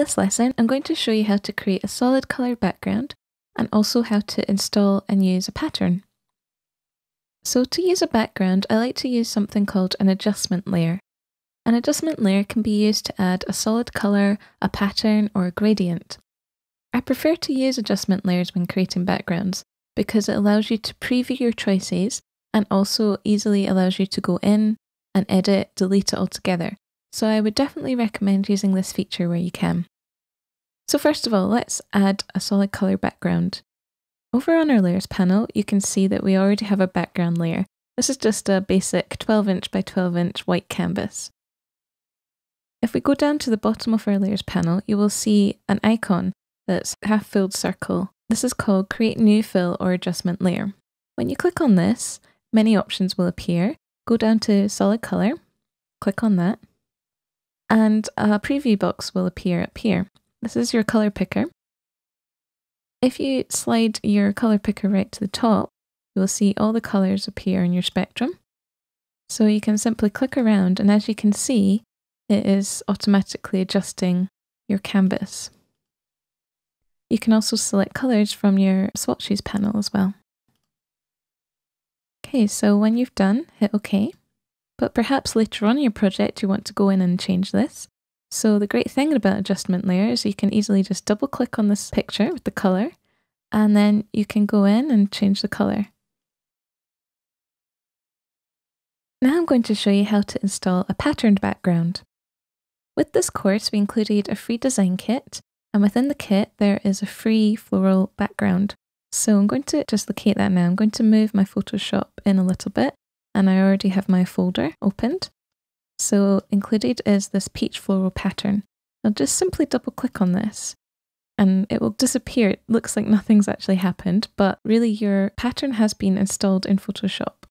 this lesson, I'm going to show you how to create a solid colour background and also how to install and use a pattern. So to use a background, I like to use something called an adjustment layer. An adjustment layer can be used to add a solid colour, a pattern or a gradient. I prefer to use adjustment layers when creating backgrounds because it allows you to preview your choices and also easily allows you to go in and edit, delete it altogether. So I would definitely recommend using this feature where you can. So first of all, let's add a solid color background. Over on our layers panel, you can see that we already have a background layer. This is just a basic 12 inch by 12 inch white canvas. If we go down to the bottom of our layers panel, you will see an icon that's half filled circle. This is called create new fill or adjustment layer. When you click on this, many options will appear. Go down to solid color, click on that, and a preview box will appear up here. This is your color picker. If you slide your color picker right to the top, you will see all the colors appear in your spectrum. So you can simply click around and as you can see, it is automatically adjusting your canvas. You can also select colors from your swatches panel as well. Okay, so when you've done, hit OK. But perhaps later on in your project you want to go in and change this. So the great thing about adjustment layers, you can easily just double click on this picture with the color, and then you can go in and change the color. Now I'm going to show you how to install a patterned background. With this course, we included a free design kit, and within the kit, there is a free floral background. So I'm going to just locate that now. I'm going to move my Photoshop in a little bit, and I already have my folder opened. So included is this peach floral pattern. I'll just simply double click on this and it will disappear. It looks like nothing's actually happened, but really your pattern has been installed in Photoshop.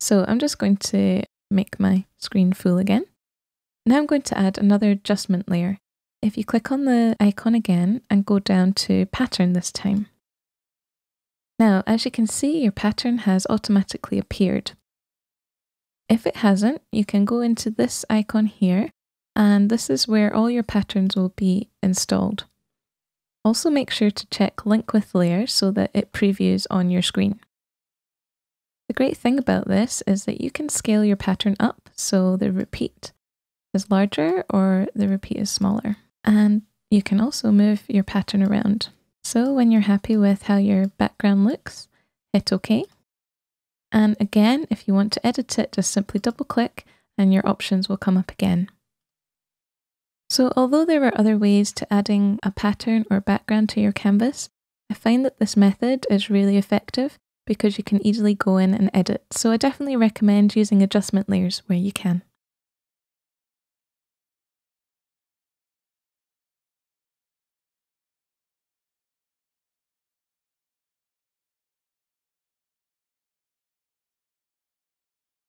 So I'm just going to make my screen full again. Now I'm going to add another adjustment layer. If you click on the icon again and go down to pattern this time. Now, as you can see, your pattern has automatically appeared. If it hasn't, you can go into this icon here, and this is where all your patterns will be installed. Also make sure to check link with layer so that it previews on your screen. The great thing about this is that you can scale your pattern up so the repeat is larger or the repeat is smaller. And you can also move your pattern around. So when you're happy with how your background looks, hit OK. And again, if you want to edit it, just simply double click and your options will come up again. So although there are other ways to adding a pattern or background to your canvas, I find that this method is really effective because you can easily go in and edit. So I definitely recommend using adjustment layers where you can.